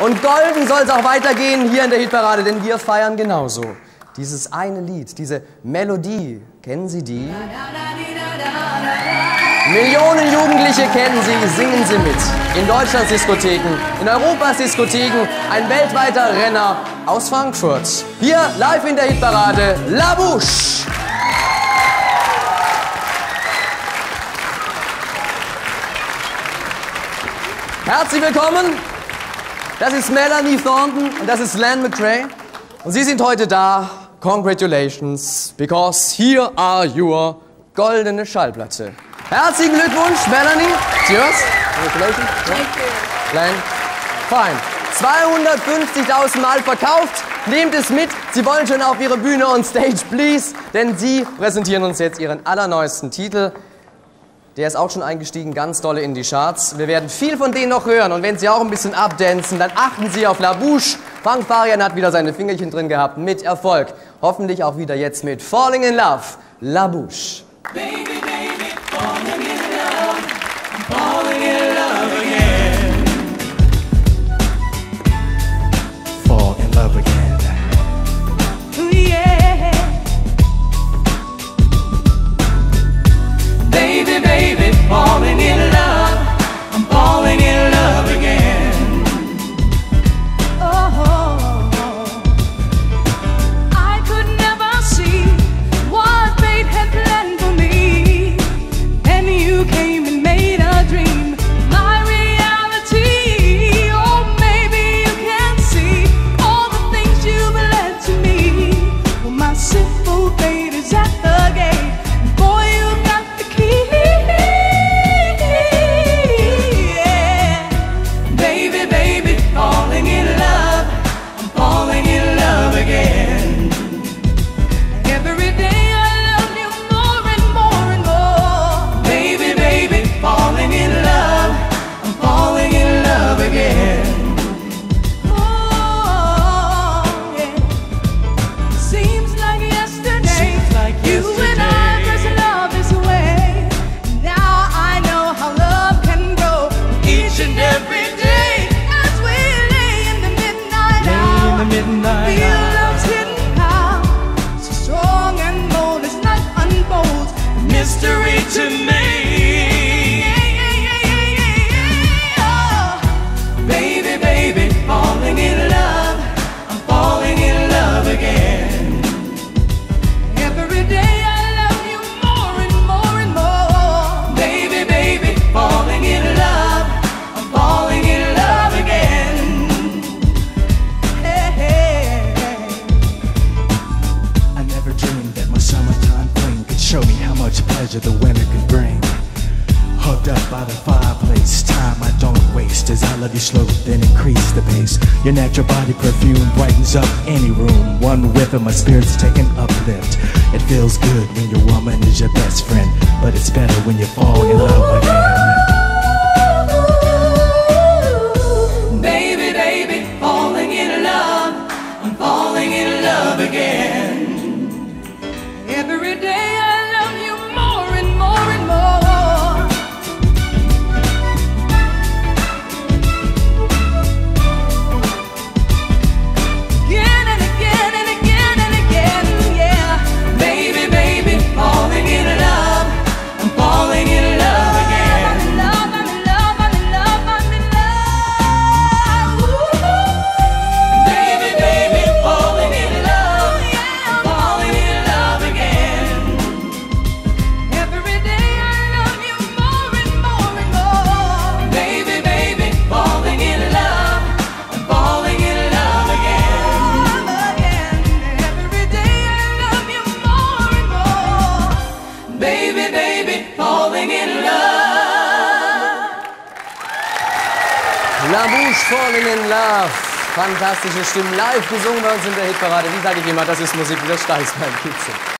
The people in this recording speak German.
Und golden soll es auch weitergehen hier in der Hitparade, denn wir feiern genauso. Dieses eine Lied, diese Melodie, kennen Sie die? Millionen Jugendliche kennen sie, singen sie mit. In Deutschlands Diskotheken, in Europas Diskotheken, ein weltweiter Renner aus Frankfurt. Hier live in der Hitparade, La Bouche. Herzlich willkommen. Das ist Melanie Thornton und das ist Len McRae. Und Sie sind heute da. Congratulations, because here are your goldene Schallplatte. Herzlichen Glückwunsch, Melanie. Cheers. Congratulations. Len. Fine. 250.000 Mal verkauft. Nehmt es mit. Sie wollen schon auf Ihre Bühne on stage, please. Denn Sie präsentieren uns jetzt Ihren allerneuesten Titel. Der ist auch schon eingestiegen, ganz dolle in die Charts. Wir werden viel von denen noch hören. Und wenn Sie auch ein bisschen abdancen, dann achten Sie auf La Bouche. Frank Farian hat wieder seine Fingerchen drin gehabt, mit Erfolg. Hoffentlich auch wieder jetzt mit Falling in Love, La Bouche. Baby, pleasure the winter could bring. Hugged up by the fireplace, time I don't waste as I love you slow, then increase the pace. Your natural body perfume brightens up any room. One whiff of my spirits take an uplift. It feels good when your woman is your best friend, but it's better when you fall in love again. La Bouche, Falling in Love. Fantastische Stimmen, live gesungen bei uns in der Hitparade. Wie sage ich immer, das ist Musik, wie das Steißbein.